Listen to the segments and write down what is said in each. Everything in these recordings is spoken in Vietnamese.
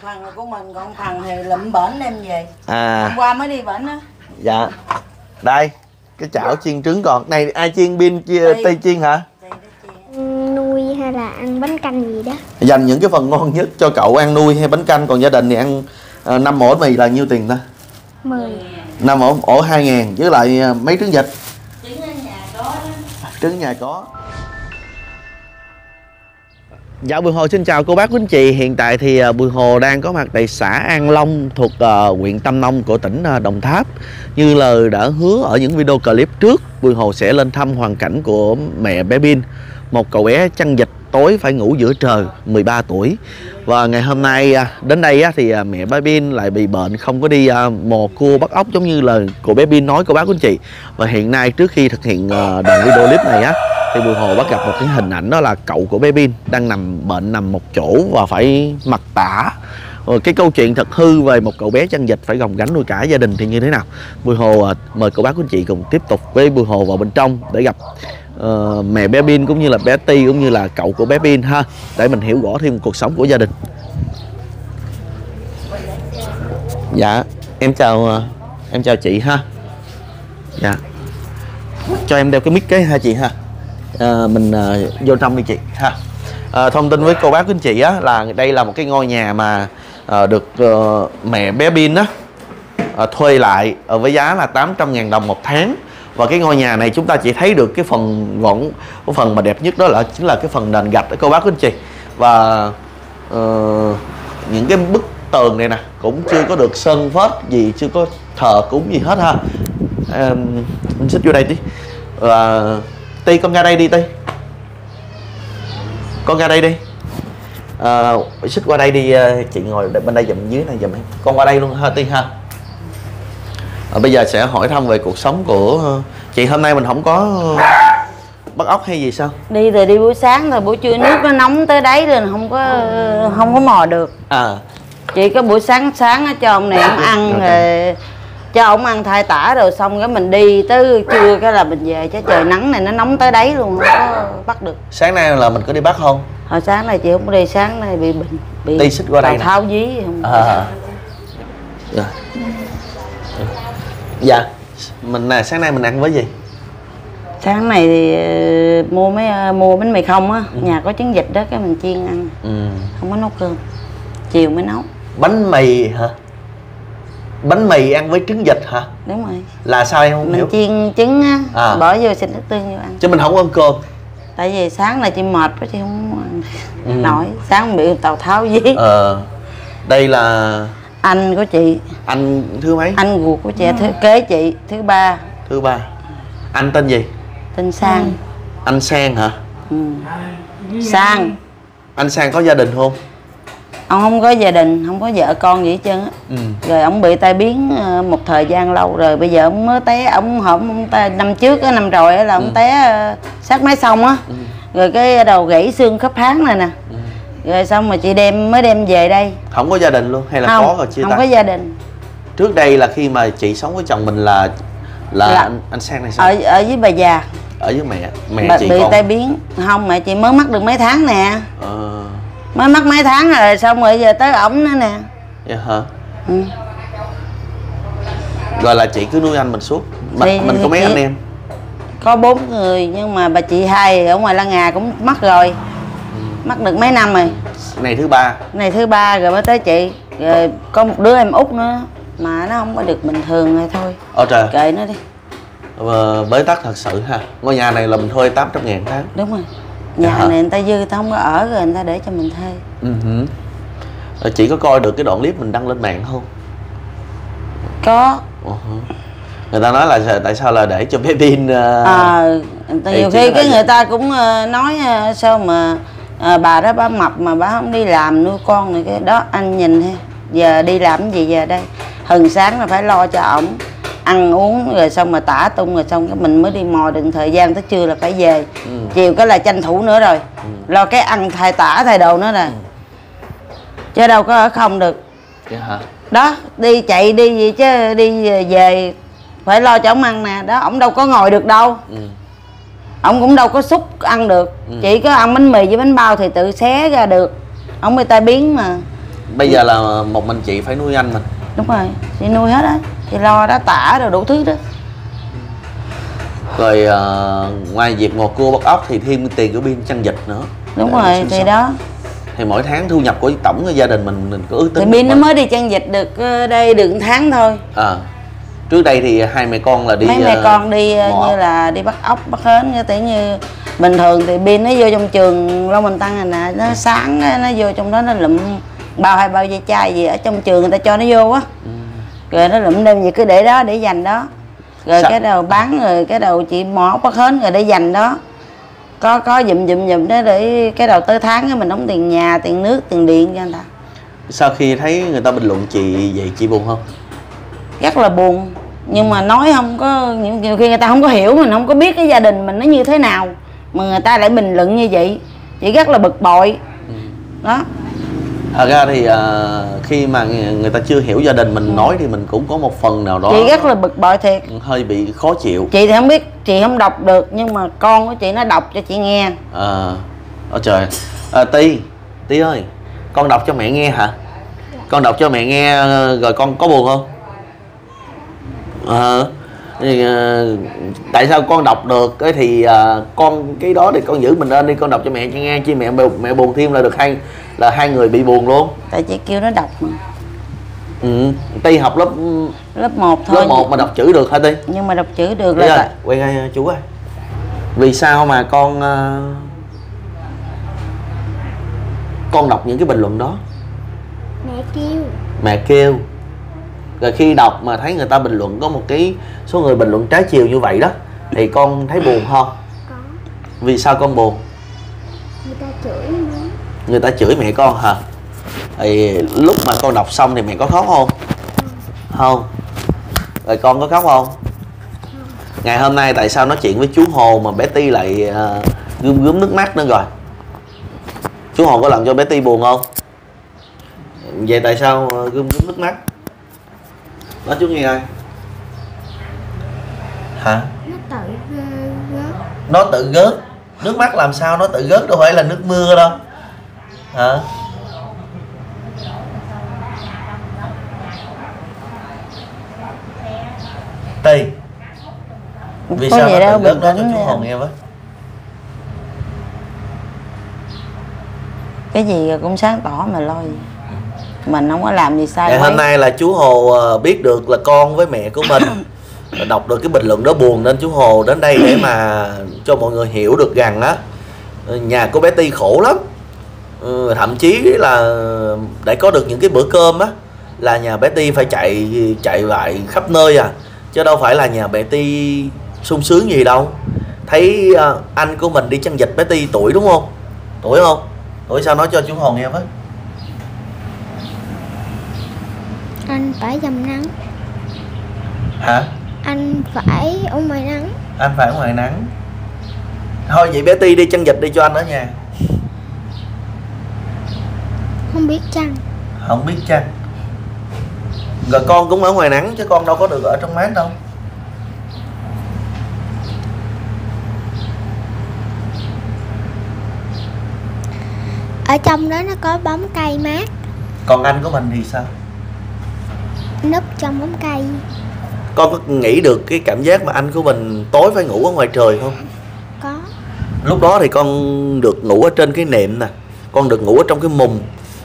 phần của mình còn phần thì lụm bển đem về. À. Hôm qua mới đi bển á. Dạ. Đây cái chảo chiên trứng còn. Này ai chiên pin chia Tây. chiên hả? Nuôi hay là ăn bánh canh gì đó? Dành những cái phần ngon nhất cho cậu ăn nuôi hay bánh canh còn gia đình thì ăn uh, năm ổ mì là nhiêu tiền ta? Mười. Năm ổ ổ hai ngàn với lại ờ, mấy trứng vịt? Trứng ở nhà có đó. Trứng nhà có Dạ Bùi Hồ xin chào cô bác quý anh chị. Hiện tại thì à, Bùi Hồ đang có mặt tại xã An Long thuộc huyện huyện Tam Nông của tỉnh uh, Đồng Tháp. Như lời đã hứa ở những video clip trước Bùi Hồ sẽ lên thăm hoàn cảnh của mẹ bé Bin Một cậu bé chăn dịch tối phải ngủ giữa trời 13 tuổi. Và ngày hôm nay uh, đến đây thì mẹ bé Bin lại bị bệnh không có đi à, mò cua bắt ốc giống như lời cô bé Bin nói cô bác quý anh chị. Và hiện nay trước khi thực hiện đoạn video clip này á thì Bùi Hồ bắt gặp một cái hình ảnh đó là cậu của bé Bin đang nằm bệnh nằm một chỗ và phải mặc tả. Rồi cái câu chuyện thật hư về một cậu bé chăn dịch phải gồng gánh nuôi cả gia đình thì như thế nào? Bùi Hồ à, mời cô bác quý anh chị cùng tiếp tục với Bùi Hồ vào bên trong để gặp uh, mẹ bé Bin cũng như là bé Ti cũng như là cậu của bé Bin ha. Để mình hiểu rõ thêm cuộc sống của gia đình. Dạ em chào à, em chào chị ha. Dạ. Cho em đeo cái mic cái ha chị ha à, mình à, vô trong đi chị. Ha. À, thông tin với cô bác quý anh chị á là đây là một cái ngôi nhà mà à, được à, mẹ bé pin á à, thuê lại à, với giá là 800.000 đồng một tháng. Và cái ngôi nhà này chúng ta chỉ thấy được cái phần ngọn cái phần mà đẹp nhất đó là chính là cái phần nền gạch đó cô bác quý anh chị. Và ờ, những cái bức tường này nè cũng chưa có được sơn phết gì chưa có thờ cúng gì hết ha. Em em xích vô đây tí. Và ti con ra đây đi ti con ra đây đi. À, xích qua đây đi ờ, chị ngồi bên đây dùm dưới này dùm em. Con qua đây luôn ha ti ha. À, bây giờ sẽ hỏi thăm về cuộc sống của ờ, chị. Hôm nay mình không có ờ, bắt ốc hay gì sao? Đi rồi đi buổi sáng rồi buổi trưa nước nó nóng tới đấy rồi không có không có mò được. À. Chỉ có buổi sáng sáng cho ông này ông ăn rồi cho ông ăn thay tả rồi xong cái mình đi tới trưa cái là mình về chứ trời nắng này nó nóng tới đấy luôn không có bắt được. Sáng nay là mình có đi bắt không? Hồi sáng này chị không có đi sáng nay bị bệnh bị Đi xích qua đây tháo dí không? À dạ dạ. Mình nè sáng nay mình ăn với gì? Sáng này thì ờ, mua mấy ờ, mua bánh mì không á. Nhà có trứng vịt đó cái mình chiên ăn. Ừ. không có nấu cơm. Chiều mới nấu. Bánh mì hả bánh mì ăn với trứng vịt hả? Đúng rồi. Là sao em không mình hiểu? chiên trứng á À. bỏ vô xịt nước tương vô ăn. Chứ mình không ăn cơm. Tại vì sáng này chị mệt quá chị không ăn. Ừ. nổi. Sáng bị tào tháo dí. Ờ. Đây là anh của chị. Anh thứ mấy? Anh ruột của chị thứ kế chị thứ ba. Thứ ba. Anh tên gì? Tên sang. Anh sang hả? Ừ. sang. Anh sang có gia đình không ông không có gia đình không có vợ con gì hết trơn á. Ừ. rồi ông bị tai biến ờ, một thời gian lâu rồi bây giờ ông mới té ông hổm ông ta năm trước á năm rồi á là ông té ờ, sát máy xong á. Rồi cái đầu gãy xương khớp háng này nè. Rồi xong mà chị đem mới đem về đây. Không có gia đình luôn hay là không có rồi chia không tay? có gia đình. Trước đây là khi mà chị sống với chồng mình là là Là- anh, anh sang này sao? ở ở với bà già. Ở với mẹ mẹ bà chị bị còn? tai biến. Không mẹ chị mới mắc được mấy tháng nè. Ờ mới mắc mấy tháng rồi xong rồi giờ tới ổng nữa nè. Vậy hả? Ừ. rồi là chị cứ nuôi anh mình suốt. Mà, Thì- mình có mấy anh em? có bốn người nhưng mà bà chị hai ở ngoài la ngà cũng mắc rồi. Mắc được mấy năm rồi. Này thứ ba. Này thứ ba rồi mới tới chị. Rồi có một đứa em út nữa mà nó không có được bình thường rồi thôi. Ôi trời. Kệ nó đi. Ờ, bế tắc thật sự ha. Ngôi nhà này là mình thuê 800 ngàn tháng. Đúng rồi nhà hả? này người ta dư người ta không có ở rồi người ta để cho mình thuê. Ừ. Ờ, chị có coi được cái đoạn clip mình đăng lên mạng không? Có. Hả. người ta nói là tại sao là để cho bé pin ờ, à, nhiều khi cái người ta cũng nói sao mà ờ, bà đó bà mập mà bà không đi làm nuôi con này cái đó anh nhìn thấy giờ đi làm cái gì giờ đây? Hừng sáng là phải lo cho ổng ăn uống rồi xong mà tả tung rồi xong cái mình mới đi mò đừng thời gian tới trưa là phải về. Ừ. chiều cái là tranh thủ nữa rồi. Lo cái ăn thay tả thay đồ nữa nè. Chứ đâu có ở không được. Vậy hả? Đó đi chạy đi gì chứ đi về phải lo cho ổng ăn nè. Đó ổng đâu có ngồi được đâu. Ừ. ông cũng đâu có xúc ăn được. Ừ. chỉ có ăn bánh mì với bánh bao thì tự xé ra được. Ông bị tai biến mà. Bây giờ là một mình chị phải nuôi anh mình đúng rồi chị nuôi hết á chị lo đó tả rồi đủ thứ đó rồi ờ, ngoài việc ngồi cua bắt ốc thì thêm tiền của biên chăn vịt nữa đúng rồi thì sống. đó thì mỗi tháng thu nhập của tổng của gia đình mình mình có ước thì tính pin nó bao- mới đi chăn dịch được ờ, đây được một tháng thôi à, trước đây thì hai mẹ con là đi mấy mẹ ờ, con đi ờ, mò. như là đi bắt ốc bắt hến như tỷ như bình thường thì pin nó vô trong trường Long Bình Tăng này nè nó sáng nó vô trong đó nó lụm bao hai bao dây chai gì ở trong trường người ta cho nó vô á Ừ. rồi nó lụm đem gì cứ để đó để dành đó. Rồi Sao- cái đầu bán rồi cái đầu chị ốc bắt hến rồi để dành đó. Có có dùm dùm dùm đó để cái đầu tới tháng á mình đóng tiền nhà tiền nước tiền điện cho người ta. Sau khi thấy người ta bình luận chị vậy chị buồn không? Rất là buồn. Nhưng mà nói không có nhiều, nhiều khi người ta không có hiểu mình không có biết cái gia đình mình nó như thế nào mà người ta lại bình luận như vậy. Chị rất là bực bội. Đó thật ra thì ờ, khi mà người ta chưa hiểu gia đình mình nói thì mình cũng có một phần nào đó chị rất là bực bội thiệt. Hơi bị khó chịu. Chị thì không biết chị không đọc được nhưng mà con của chị nó đọc cho chị nghe. Ờ ôi trời. À, ti ti ơi con đọc cho mẹ nghe hả? Con đọc cho mẹ nghe ờ, rồi con có buồn không? Ờ thì, ờ, tại sao con đọc được? Cái thì con cái đó thì con giữ mình lên đi con đọc cho mẹ nghe chứ mẹ mẹ buồn thêm là được hai là hai người bị buồn luôn. Tại chị kêu nó đọc mà. ừ. ti học lớp lớp 1 thôi. Lớp 1 mà đọc chữ được hả ti? Nhưng mà đọc chữ được Ti là quay ngay chú ơi. Vì sao mà con ờ, con đọc những cái bình luận đó? Mẹ kêu. Mẹ kêu. Rồi khi đọc mà thấy người ta bình luận có một cái số người bình luận trái chiều như vậy đó thì con thấy buồn không? Có. Vì sao con buồn? Người ta chửi người ta chửi mẹ con hả? Thì lúc mà con đọc xong thì mẹ có khóc không? Không. Rồi con có khóc không? Ngày hôm nay tại sao nói chuyện với chú hồ mà bé ti lại uh, gươm gươm nước mắt nữa rồi? Chú hồ có làm cho bé ti buồn không? Vậy tại sao ờ, gươm gươm nước mắt? Nói chú nghe coi. Hả? Nó tự gớt nó tự gớt nước mắt làm sao nó tự gớt đâu phải là nước mưa đâu hả? Tì Vì có sao nó đâu bình nói cho chú Hồng nghe với cái gì cũng sáng tỏ mà lo gì mình không có làm gì sai Ngày hôm nay là chú Hồ ờ, biết được là con với mẹ của mình. Đọc được cái bình luận đó buồn nên chú Hồ đến đây để mà cho mọi người hiểu được rằng á nhà của bé Ti khổ lắm Ừ, thậm chí là để có được những cái bữa cơm á là nhà bé Ti phải chạy chạy lại khắp nơi à. Chứ đâu phải là nhà bé Ti sung sướng gì đâu. Thấy ờ, anh của mình đi chăn dịch bé Ti tuổi đúng không? Tuổi không? Tuổi sao nói cho chú Hồ nghe với. Anh phải dầm nắng. Hả? Anh phải ở ngoài nắng. Anh phải ở ngoài nắng. Thôi vậy bé ti đi chăn dịch đi cho anh ở nhà không biết chăng. Không biết chăn rồi con cũng ở ngoài nắng chứ con đâu có được ở trong mát đâu. Ở trong đó nó có bóng cây mát. Còn anh của mình thì sao? Núp trong bóng cây. Con có nghĩ được cái cảm giác mà anh của mình tối phải ngủ ở ngoài trời không? Có. Lúc đó thì con được ngủ ở trên cái nệm nè. Con được ngủ ở trong cái mùng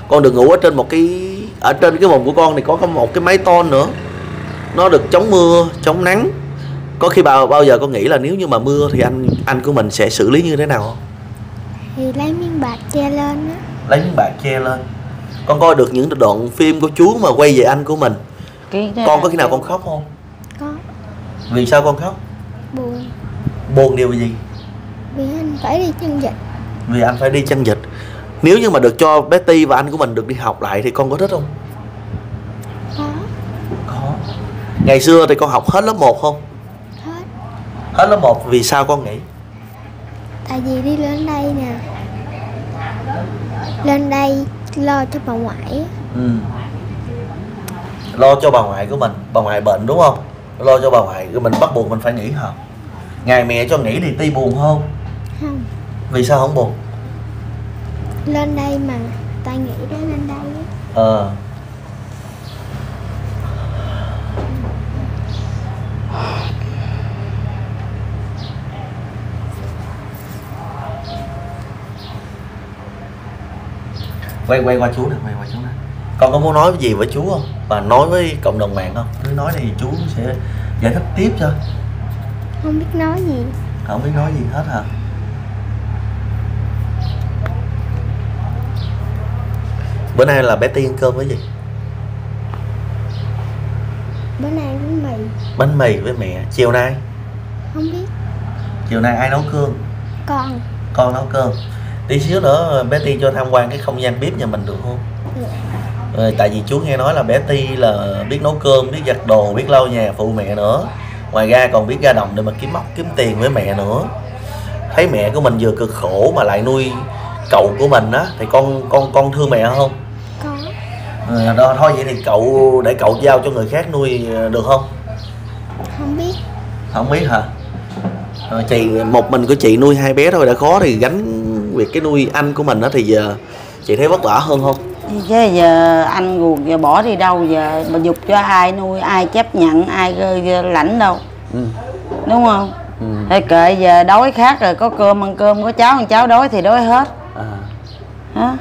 con được ngủ ở trên một cái ở trên cái mùng của con thì có có một cái máy tôn nữa. Nó được chống mưa chống nắng. Có khi bao bao giờ con nghĩ là nếu như mà mưa thì anh anh của mình sẽ xử lý như thế nào? Không thì lấy miếng bạc che lên á. Lấy miếng bạc che lên. Con coi được những đoạn phim của chú mà quay về anh của mình. Cái- con có khi nào con khóc không? Có. Vì sao con khóc? Buồn. Buồn điều gì? Vì anh phải đi chân dịch vì anh phải đi chăn dịch nếu như mà được cho bé Ti và anh của mình được đi học lại thì con có thích không? Có. Có. Ngày xưa thì con học hết lớp 1 không? Hết. Hết lớp 1 vì sao con nghĩ? Tại vì đi lên đây nè. Lên đây lo cho bà ngoại. Ừ. lo cho bà ngoại của mình. Bà ngoại bệnh đúng không? Lo cho bà ngoại của mình bắt buộc mình phải nghỉ học. Ngày mẹ cho nghỉ thì Ti buồn không? Không. Vì sao không buồn lên đây mà ta nghĩ đến lên đây á. ờ. Quay quay qua chú nè quay qua chú nè. Con có muốn nói gì với chú không? Và nói với cộng đồng mạng không? Cứ nói thì chú sẽ giải thích tiếp cho. Không biết nói gì. Không biết nói gì hết hả bữa nay là bé tiên cơm với gì? Bữa nay với mì. Bánh mì với mẹ chiều nay? Không biết. Chiều nay ai nấu cơm? Con. Con nấu cơm. Tí xíu nữa bé tiên cho tham quan cái không gian bếp nhà mình được không? Dạ. Ờ, tại vì chú nghe nói là bé ti là biết nấu cơm biết giặt đồ biết lau nhà phụ mẹ nữa. Ngoài ra còn biết ra đồng để mà kiếm móc kiếm tiền với mẹ nữa. Thấy mẹ của mình vừa cực khổ mà lại nuôi cậu của mình á thì con con con thương mẹ không Ờ, đó thôi vậy thì cậu để cậu giao cho người khác nuôi ờ, được không? Không biết. Không biết hả? Ờ, chị một mình của chị nuôi hai bé thôi đã khó thì gánh việc cái nuôi anh của mình đó thì giờ chị thấy vất vả hơn không? Chứ giờ anh ruột giờ bỏ đi đâu giờ mà dục cho ai nuôi ai chấp nhận ai lãnh đâu. Ừ. đúng không? Ừ. Thôi kệ giờ đói khác rồi có cơm ăn cơm có cháo ăn cháo đói thì đói hết. À. hả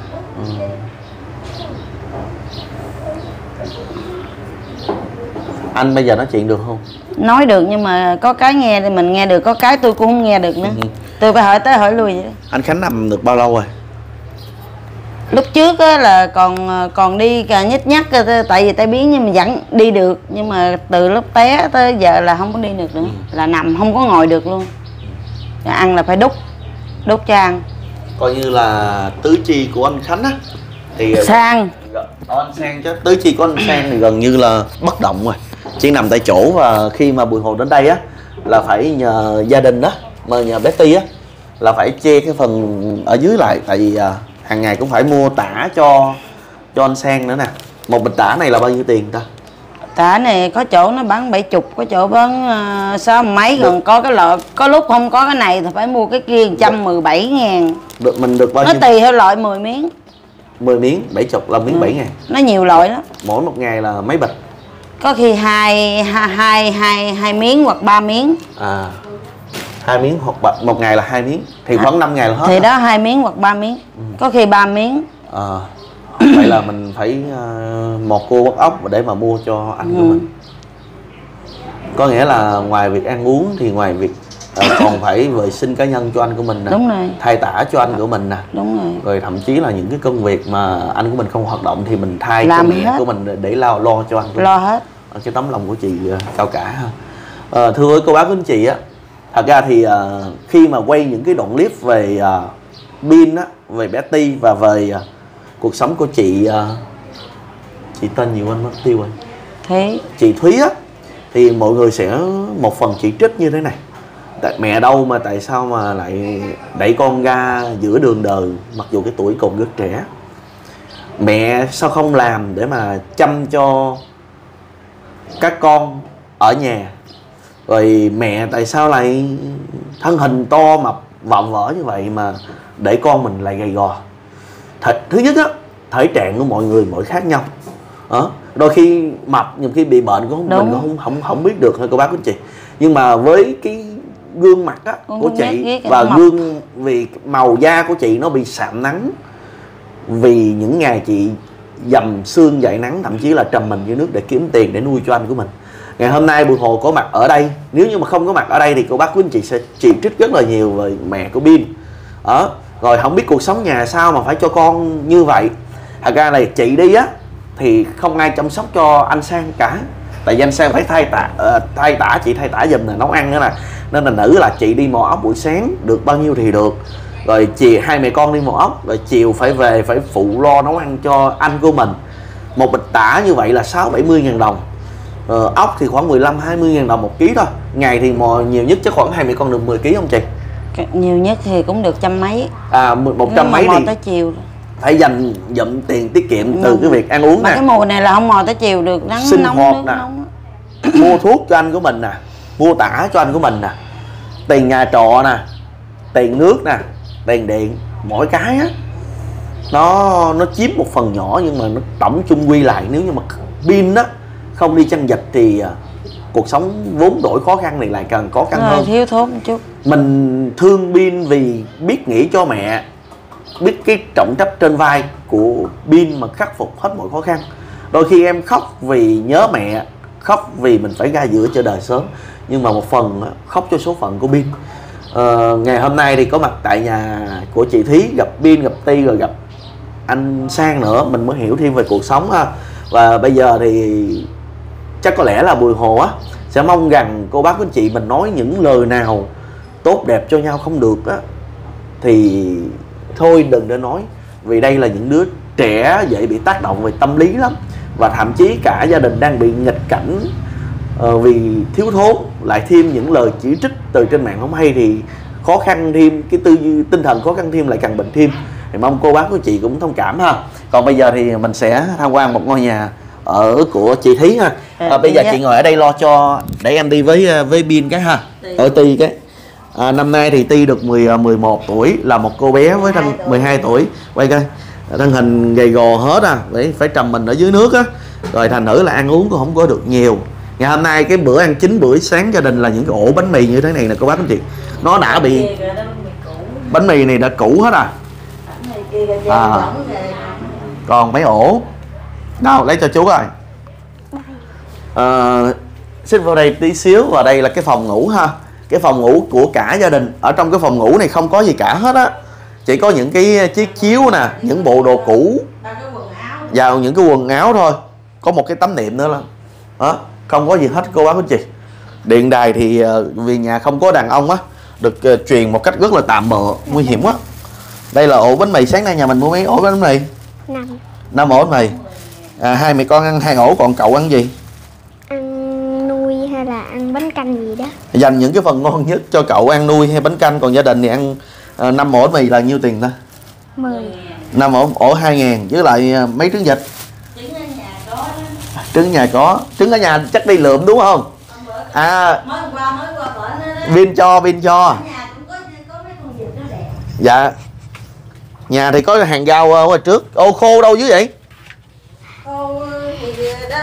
anh bây giờ nói chuyện được không? Nói được nhưng mà có cái nghe thì mình nghe được có cái tôi cũng không nghe được nữa. Ừ. tôi phải hỏi tới hỏi lui vậy đó. anh khánh nằm được bao lâu rồi? Lúc trước á, là còn còn đi cả nhích nhắc tại vì tay biến nhưng mà vẫn đi được. Nhưng mà từ lúc té tới giờ là không có đi được nữa. Ừ. là nằm không có ngồi được luôn. Rồi ăn là phải đút đút cho ăn. Coi như là tứ chi của anh khánh á thì sang. Đó, anh sang chứ. Tứ chi của anh sang thì gần như là bất động rồi chỉ nằm tại chỗ và khi mà bùi hồ đến đây á là phải nhờ gia đình đó mà nhờ bé ti á là phải che cái phần ở dưới lại. Tại vì à, hàng ngày cũng phải mua tả cho cho anh sang nữa nè. Một bịch tả này là bao nhiêu tiền ta? Tả này có chỗ nó bán bảy chục có chỗ bán uh, sáu mấy còn có cái loại có lúc không có cái này thì phải mua cái kia trăm mười bảy ngàn. Được mình được bao nó nhiêu? tùy theo loại 10 miếng. 10 miếng 70 là miếng Ừ. 7 ngàn. Nó nhiều loại lắm. Mỗi một ngày là mấy bịch có khi hai hai hai hai, miếng hoặc ba miếng. À hai miếng hoặc ba- một ngày là hai miếng thì khoảng 5 ngày là hết thì đó hai miếng hoặc ba miếng. Có khi ba miếng. Ờ, vậy là mình phải ờ, một cô bắt ốc để mà mua cho anh của Ừ. mình. Có nghĩa là ngoài việc ăn uống thì ngoài việc còn phải vệ sinh cá nhân cho anh của mình nè. Đúng rồi. Thay tả cho anh của mình nè. Đúng rồi. Rồi thậm chí là những cái công việc mà anh của mình không hoạt động thì mình thay Làm mẹ hết. của mình để- lo lo cho anh của mình. lo hết. Ờ, cái tấm lòng của chị ờ, cao cả ha. Ờ, thưa cô bác của anh chị á thật ra thì ờ, khi mà quay những cái đoạn clip về ờ, pin á về ti và về ờ, cuộc sống của chị ờ, chị tên nhiều anh mất tiêu rồi thế. Chị thúy á thì mọi người sẽ một phần chỉ trích như thế này tại mẹ đâu mà tại sao mà lại đẩy con ra giữa đường đời mặc dù cái tuổi còn rất trẻ. Mẹ sao không làm để mà chăm cho các con ở nhà? Rồi mẹ tại sao lại thân hình to mập vạm vỡ như vậy mà để con mình lại gầy gò? Th- thứ nhất á thể trạng của mọi người mỗi khác nhau. Đó. đôi khi mập nhiều khi bị bệnh cũng không mình cũng không không không biết được thôi cô bác anh chị. Nhưng mà với cái gương mặt á của chị và gương vì màu da của chị nó bị sạm nắng vì những ngày chị dầm xương dậy nắng thậm chí là trầm mình dưới nước để kiếm tiền để nuôi cho anh của mình. Ngày hôm nay bùi hồ có mặt ở đây. Nếu như mà không có mặt ở đây thì cô bác quý anh chị sẽ chỉ trích rất là nhiều về mẹ của Bin. Ở rồi không biết cuộc sống nhà sao mà phải cho con như vậy. Thật ra là chị đi á thì không ai chăm sóc cho anh sang cả. Tại vì anh sang phải thay tả ờ, thay tả chị thay tả giùm là nấu ăn nữa nè nên là nữ là chị đi mò ốc buổi sáng được bao nhiêu thì được. Rồi chiều hai mẹ con đi mò ốc rồi chiều phải về phải phụ lo nấu ăn cho anh của mình. Một bịch tả như vậy là sáu bảy mươi ngàn đồng. Ờ, ốc thì khoảng 15 20 ngàn đồng một ký thôi. Ngày thì mò nhiều nhất chắc khoảng hai mẹ con được 10 ký không chị? Nhiều nhất thì cũng được trăm mấy. À một trăm mấy thì tới chiều. phải dành dụm tiền tiết kiệm từ Ừ. cái việc ăn uống mà nè. cái mùa này là không mò tới chiều được nắng Sinh nóng hoạt nè. nóng. Mua thuốc cho anh của mình nè mua tả cho anh của mình nè. Tiền nhà trọ nè tiền nước nè tiền điện mỗi cái á. Nó nó chiếm một phần nhỏ nhưng mà nó tổng chung quy lại. Nếu như mà pin á không đi chăn dịch thì à, cuộc sống vốn đổi khó khăn này lại càng khó khăn hơn. thiếu thốn một chút. Mình thương pin vì biết nghĩ cho mẹ biết cái trọng trách trên vai của pin mà khắc phục hết mọi khó khăn. Đôi khi em khóc vì nhớ mẹ khóc vì mình phải ra giữa cho đời sớm nhưng mà một phần khóc cho số phận của pin Ờ, ngày hôm nay thì có mặt tại nhà của chị thúy gặp pin gặp Ti rồi gặp anh Sang nữa. Mình mới hiểu thêm về cuộc sống ha. Và bây giờ thì chắc có lẽ là Bùi Hồ á sẽ mong rằng cô bác anh chị mình nói những lời nào tốt đẹp cho nhau không được á thì thôi đừng để nói. Vì đây là những đứa trẻ dễ bị tác động về tâm lý lắm. Và thậm chí cả gia đình đang bị nghịch cảnh uh, vì thiếu thốn lại thêm những lời chỉ trích từ trên mạng không hay thì khó khăn thêm cái tư duy tinh thần khó khăn thêm lại càng bệnh thêm. Thì mong cô bác của chị cũng thông cảm ha. Còn bây giờ thì mình sẽ tham quan một ngôi nhà ở của chị Thí ha. À, à, bây giờ dạ. chị ngồi ở đây lo cho để em đi với ờ, với pin cái ha. Ở Ti cái. À, năm nay thì Ti được 10 ờ, 11 tuổi là một cô bé với thân 12 12 tuổi. quay coi. Thân hình gầy gò hết à. Phải phải trầm mình ở dưới nước á. Rồi thành thử là ăn uống cũng không có được nhiều ngày hôm nay cái bữa ăn chính bữa sáng gia đình là những cái ổ bánh mì như thế này nè cô bác anh chị. Nó đã bị bánh mì này đã cũ hết à? À. còn mấy ổ? Đâu lấy cho chú rồi Ờ, xin vào đây tí xíu và đây là cái phòng ngủ ha. Cái phòng ngủ của cả gia đình. Ở trong cái phòng ngủ này không có gì cả hết á. Chỉ có những cái chiếc chiếu nè những bộ đồ cũ. Và những cái quần áo thôi. Có một cái tấm niệm nữa là đó không có gì hết cô bác anh chị điện đài thì ờ, vì nhà không có đàn ông á được ờ, truyền một cách rất là tạm bợ nguy hiểm quá. Đây là ổ bánh mì sáng nay nhà mình mua mấy ổ bánh mì? Nằm năm ổ bánh mì. À, hai mẹ con ăn hai ổ còn cậu ăn gì? Ăn nuôi hay là ăn bánh canh gì đó. Dành những cái phần ngon nhất cho cậu ăn nuôi hay bánh canh còn gia đình thì ăn ờ, năm ổ bánh mì là nhiêu tiền ta? Mười. Năm ổ ổ hai ngàn với lại mấy trứng vịt trứng nhà có. Trứng ở nhà chắc đi lượm đúng không? À đó đó pin cho pin cho. Dạ. Nhà thì có hàng rau ở ngoài trước. Ô khô đâu dưới vậy? Cô thì đó.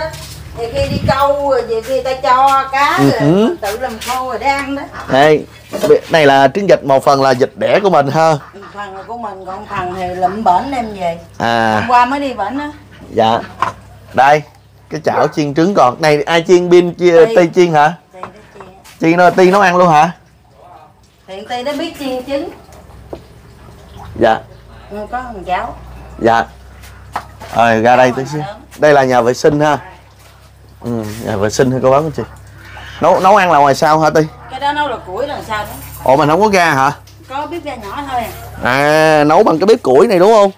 Thì khi đi câu rồi về khi ta cho cá Ừ rồi hứ. tự làm khô rồi để ăn đó. Đây này là trứng vịt một phần là vịt đẻ của mình ha. Phần của mình còn phần thì lụm bển đem về. À. Hôm qua mới đi bển á dạ. Đây cái chảo chiên trứng còn này ai chiên pin chia Ti. chiên hả? Chiên. Nó ti nấu ăn luôn hả? Hiện ti nó biết chiên trứng. Dạ. Ừ, có thằng cháu. Dạ. Rồi ra đây tí xíu. đây là nhà vệ sinh ha. Ừ, nhà vệ sinh hay cô bác anh chị? Nấu nấu ăn là ngoài sau hả ti? Cái đó nấu là củi đằng sau đó. Ồ mình không có ga hả? Có bếp ga nhỏ thôi à. à nấu bằng cái bếp củi này đúng không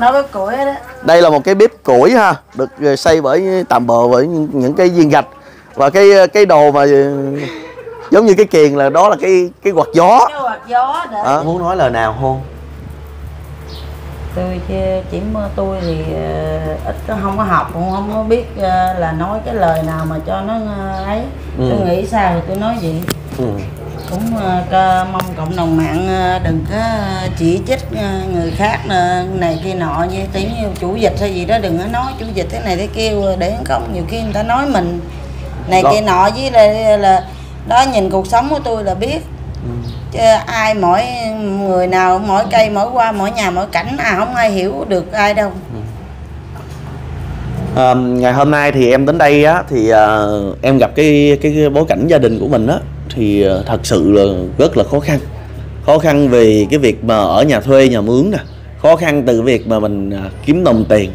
nấu bếp củi đó. Đây là một cái bếp củi ha được ờ, xây bởi tạm bợ bởi những, những cái viên gạch. Và cái cái đồ mà ờ, giống như cái kiền là đó là cái cái quạt gió. Cái quạt gió để à, muốn nói lời nào không tôi chỉ mơ tôi thì ờ, ít không có học cũng không có biết ờ, là nói cái lời nào mà cho nó ờ, ấy. Ừ. tôi nghĩ sao thì tôi nói vậy. Ừ. cũng ờ, mong cộng đồng mạng ờ, đừng có chỉ trích ờ, người khác ờ, này kia nọ như như chủ dịch hay gì đó đừng có nói chủ dịch thế này thế kia để không nhiều khi người ta nói mình này Đó. kia nọ với là, là đó nhìn cuộc sống của tôi là biết. Chứ ai mỗi người nào mỗi cây mỗi qua mỗi nhà mỗi cảnh à không ai hiểu được ai đâu. À, ngày hôm nay thì em đến đây á thì à, em gặp cái, cái cái bối cảnh gia đình của mình á thì à, thật sự là rất là khó khăn. Khó khăn về cái việc mà ở nhà thuê nhà mướn nè. Khó khăn từ việc mà mình à, kiếm đồng tiền.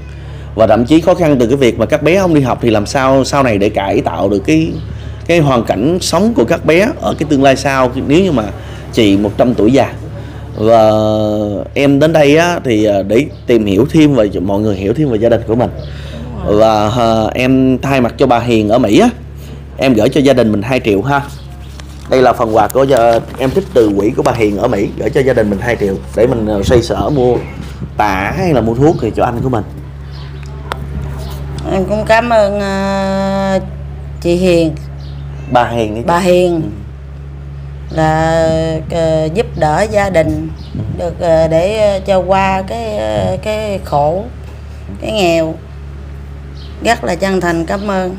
Và thậm chí khó khăn từ cái việc mà các bé không đi học thì làm sao sau này để cải tạo được cái cái hoàn cảnh sống của các bé ở cái tương lai sau nếu như mà chị 100 tuổi già. Và em đến đây á thì à, để tìm hiểu thêm về mọi người hiểu thêm về gia đình của mình. Và à, em thay mặt cho bà Hiền ở Mỹ á em gửi cho gia đình mình 2 triệu ha đây là phần quà của gia, em thích từ quỹ của bà Hiền ở Mỹ gửi cho gia đình mình 2 triệu để mình à, xoay sở mua tả hay là mua thuốc thì cho anh của mình. Em cũng cảm ơn ờ, chị Hiền. Bà Hiền đi. Bà Hiền là ờ, giúp đỡ gia đình Ừ. được ờ, để ờ, cho qua cái ờ, cái khổ cái nghèo. Rất là chân thành cảm ơn.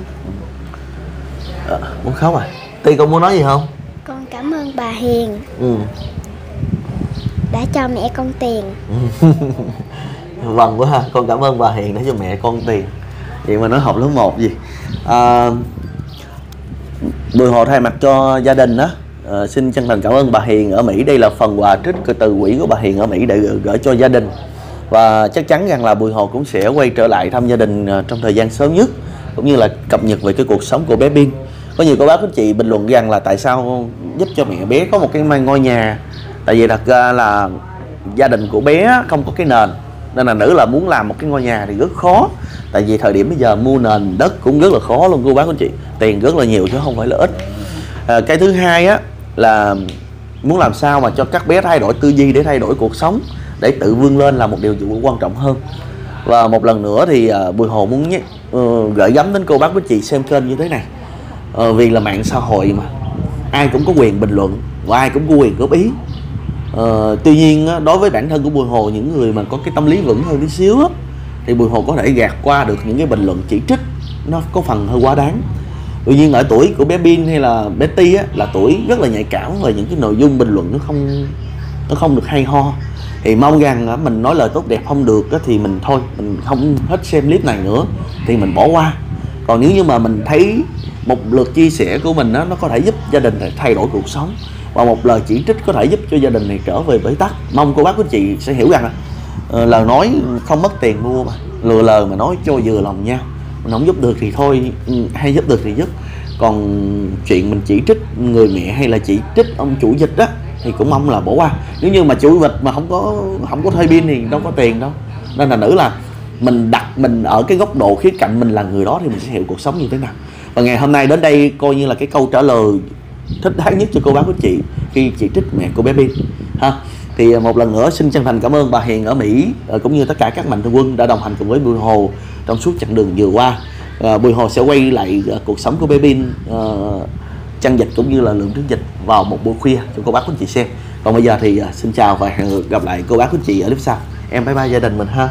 Ờ, muốn khóc à? Ti con muốn nói gì không cảm ơn bà Hiền. Ừ. Đã cho mẹ con tiền. vâng quá ha. Con cảm ơn bà hiền đã cho mẹ con tiền. Vậy mà nói học lớp 1 gì? À, Bùi Hồ thay mặt cho gia đình đó ờ, xin chân thành cảm ơn bà Hiền ở Mỹ. Đây là phần quà trích từ quỹ của bà Hiền ở Mỹ để gửi, cho gia đình. Và chắc chắn rằng là Bùi Hồ cũng sẽ quay trở lại thăm gia đình ờ, trong thời gian sớm nhất cũng như là cập nhật về cái cuộc sống của bé Bin có nhiều cô bác anh chị bình luận rằng là tại sao giúp cho mẹ bé có một cái ngôi nhà. Tại vì thật ra là gia đình của bé không có cái nền. Nên là nữ là muốn làm một cái ngôi nhà thì rất khó. Tại vì thời điểm bây giờ mua nền đất cũng rất là khó luôn cô bác anh chị. Tiền rất là nhiều chứ không phải là ít. À, cái thứ hai á là muốn làm sao mà cho các bé thay đổi tư duy để thay đổi cuộc sống để tự vươn lên là một điều quan trọng hơn. Và một lần nữa thì uh, Bùi Hồ muốn nhé, uh, gửi gắm đến cô bác quý chị xem kênh như thế này ờ, vì là mạng xã hội mà. Ai cũng có quyền bình luận và ai cũng có quyền góp ý. Ờ, tuy nhiên đối với bản thân của Bùi Hồ những người mà có cái tâm lý vững hơn tí xíu á, thì Bùi Hồ có thể gạt qua được những cái bình luận chỉ trích. Nó có phần hơi quá đáng. Tuy nhiên ở tuổi của bé pin hay là bé Ti á, là tuổi rất là nhạy cảm về những cái nội dung bình luận nó không nó không được hay ho. Thì mong rằng mình nói lời tốt đẹp không được thì mình thôi mình không hết xem clip này nữa thì mình bỏ qua còn nếu như mà mình thấy một lượt chia sẻ của mình đó, nó có thể giúp gia đình này thay đổi cuộc sống và một lời chỉ trích có thể giúp cho gia đình này trở về bế tắc mong cô bác quý chị sẽ hiểu rằng là ờ, lời nói không mất tiền mua mà lừa lời mà nói cho vừa lòng nhau mình không giúp được thì thôi ừ, hay giúp được thì giúp. Còn chuyện mình chỉ trích người mẹ hay là chỉ trích ông chủ dịch đó thì cũng mong là bỏ qua. Nếu như mà chủ dịch mà không có không có thuê pin thì đâu có tiền đâu. Nên là nữ là mình đặt mình ở cái góc độ khía cạnh mình là người đó thì mình sẽ hiểu cuộc sống như thế nào. Và ngày hôm nay đến đây coi như là cái câu trả lời thích đáng nhất cho cô bác của chị khi chị trích mẹ của bé Bin ha thì một lần nữa xin chân thành cảm ơn bà Hiền ở Mỹ ờ, cũng như tất cả các mạnh thường quân đã đồng hành cùng với Bùi Hồ trong suốt chặng đường vừa qua. À, Bùi Hồ sẽ quay lại ờ, cuộc sống của bé Bin à, chăn dịch cũng như là lượng trứng dịch vào một buổi khuya cho cô bác của chị xem. Còn bây giờ thì xin chào và hẹn gặp lại cô bác của chị ở clip sau. Em bye bye gia đình mình ha.